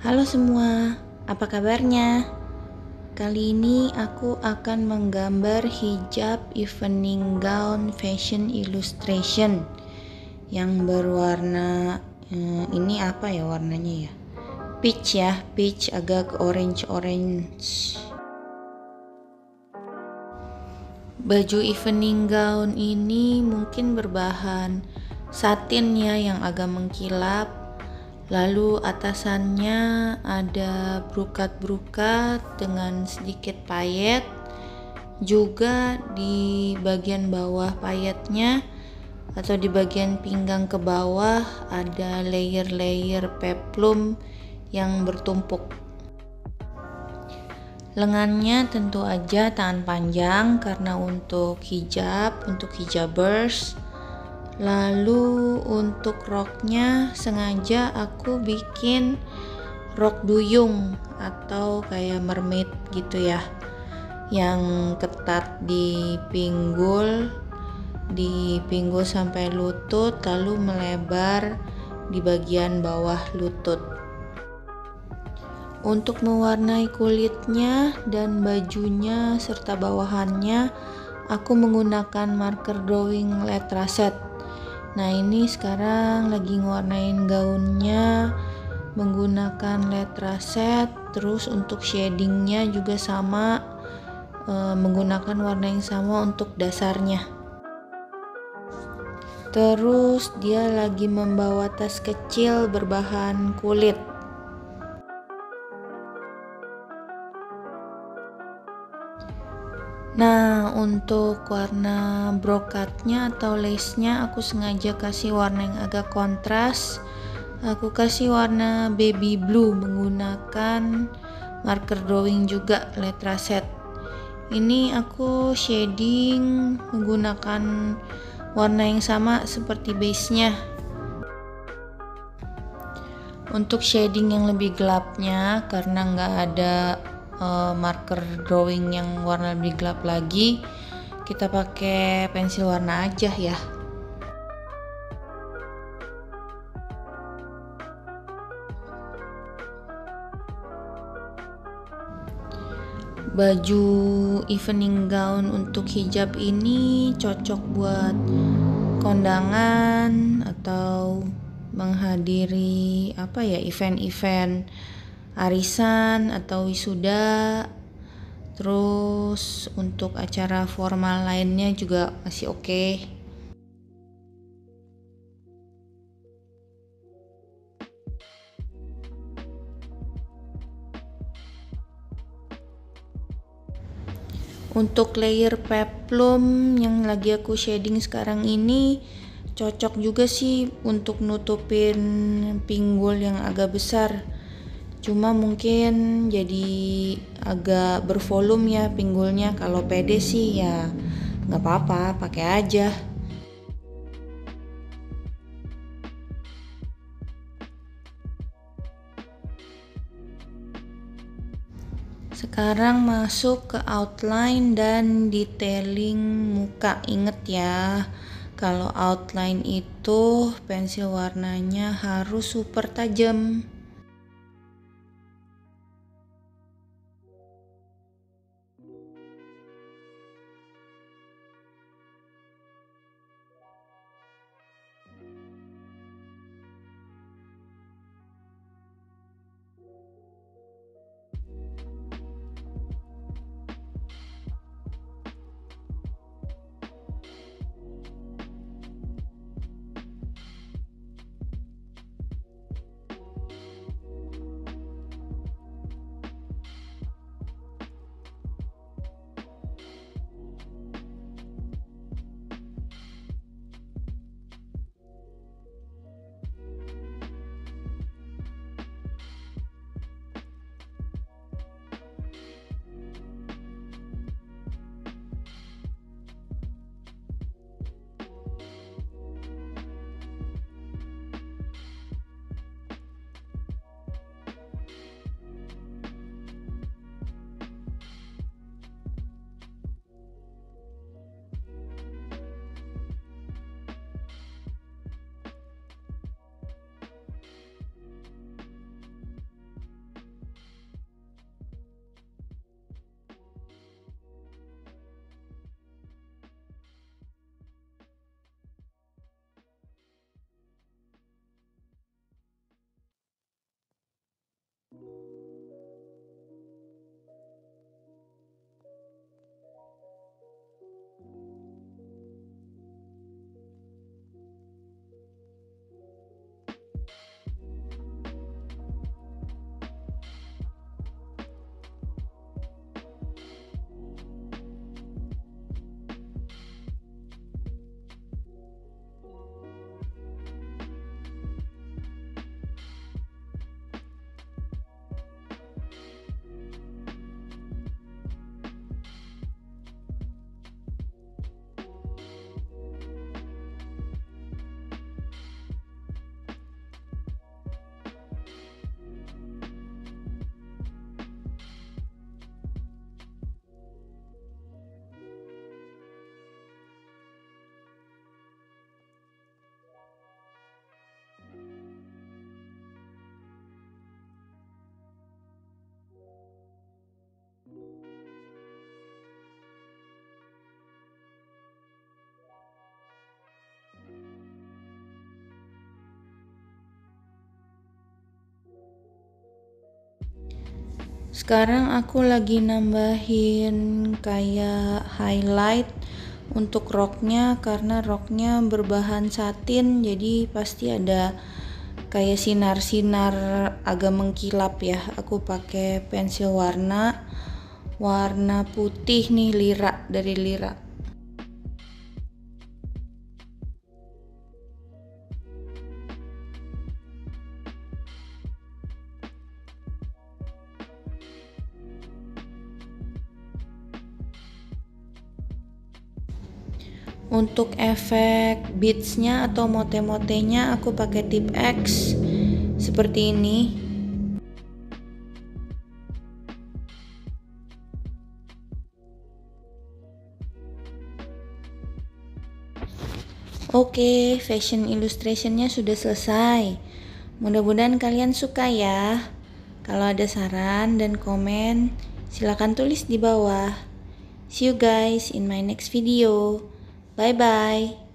Halo semua, apa kabarnya? Kali ini aku akan menggambar hijab evening gown fashion illustration yang berwarna eh, ini apa ya warnanya ya? Peach ya, peach agak orange-orange. Baju evening gown ini mungkin berbahan satin ya yang agak mengkilap Lalu atasannya ada brukat-brukat dengan sedikit payet. Juga di bagian bawah payetnya atau di bagian pinggang ke bawah ada layer-layer peplum yang bertumpuk. Lengannya tentu aja tangan panjang karena untuk hijab, untuk hijabers lalu untuk roknya sengaja aku bikin rok duyung atau kayak mermaid gitu ya. Yang ketat di pinggul di pinggul sampai lutut lalu melebar di bagian bawah lutut. Untuk mewarnai kulitnya dan bajunya serta bawahannya aku menggunakan marker drawing letraset Nah ini sekarang lagi ngewarnain gaunnya menggunakan letra set terus untuk shadingnya juga sama e, menggunakan warna yang sama untuk dasarnya. Terus dia lagi membawa tas kecil berbahan kulit Nah, untuk warna brokatnya atau lace-nya aku sengaja kasih warna yang agak kontras. Aku kasih warna baby blue menggunakan marker drawing juga letra set. Ini aku shading menggunakan warna yang sama seperti base-nya. Untuk shading yang lebih gelapnya karena nggak ada uh, marker drawing yang warna lebih gelap lagi kita pakai pensil warna aja ya. Baju evening gown untuk hijab ini cocok buat kondangan atau menghadiri apa ya event-event arisan atau wisuda terus untuk acara formal lainnya juga masih oke okay. untuk layer peplum yang lagi aku shading sekarang ini cocok juga sih untuk nutupin pinggul yang agak besar cuma mungkin jadi agak bervolume ya pinggulnya. Kalau pede sih ya nggak apa-apa pakai aja. Sekarang masuk ke outline dan detailing muka. Inget ya kalau outline itu pensil warnanya harus super tajam sekarang aku lagi nambahin kayak highlight untuk roknya karena roknya berbahan satin jadi pasti ada kayak sinar-sinar agak mengkilap ya. Aku pakai pensil warna warna putih nih lira dari lira untuk efek beadsnya atau mote-motenya aku pakai tip X seperti ini Oke, fashion illustrationnya sudah selesai. Mudah-mudahan kalian suka ya. Kalau ada saran dan komen, silakan tulis di bawah. See you guys in my next video. Bye bye.